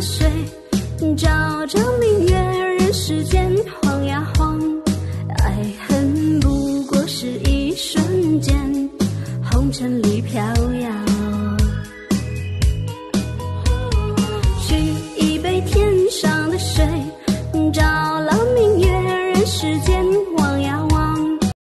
水照着明月，人世间晃呀晃，爱恨不过是一瞬间，红尘里飘摇。取一杯天上的水，照了明月，人世间晃呀。